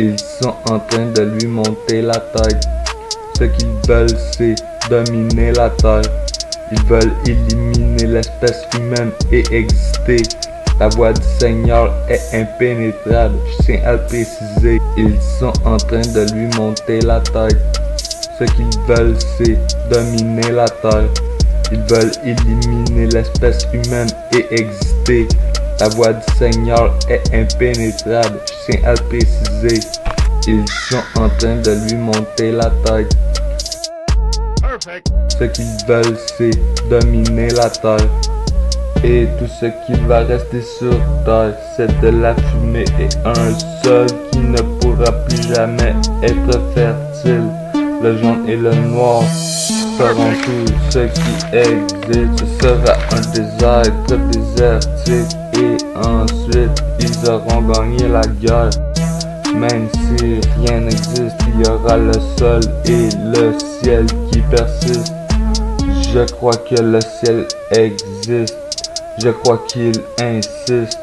Ils sont en train de lui monter la tête. Ce qu'ils veulent, c'est dominer la terre. Ils veulent éliminer l'espèce humaine et exister. La voix du Seigneur est impénétrable, je tiens à le préciser. Ils sont en train de lui monter la tête. Ce qu'ils veulent, c'est dominer la terre. Ils veulent éliminer l'espèce humaine et exister. La voix du Seigneur est impénétrable, je tiens à le préciser. Ils sont en train de lui monter la tête. Ce qu'ils veulent, c'est dominer la terre. Et tout ce qui va rester sur terre, c'est de la fumée et un sol qui ne pourra plus jamais être fertile. Le jaune et le noir feront tout ce qui existe. Sera un désert désertique et ensuite ils auront gagné la guerre. Même si rien n'existe, il y aura le sol et le ciel qui persistent. Je crois que le ciel existe. Je crois qu'ils insistent.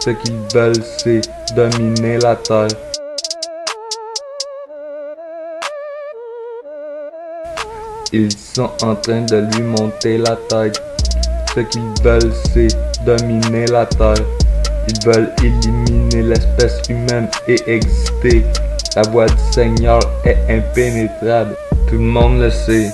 Ce qu'ils veulent, c'est dominer la terre. Ils sont en train de lui monter la tête. Ce qu'ils veulent, c'est dominer la terre. Ils veulent éliminer l'espèce humaine et exister. La voix du Seigneur est impénétrable. Tout le monde le sait.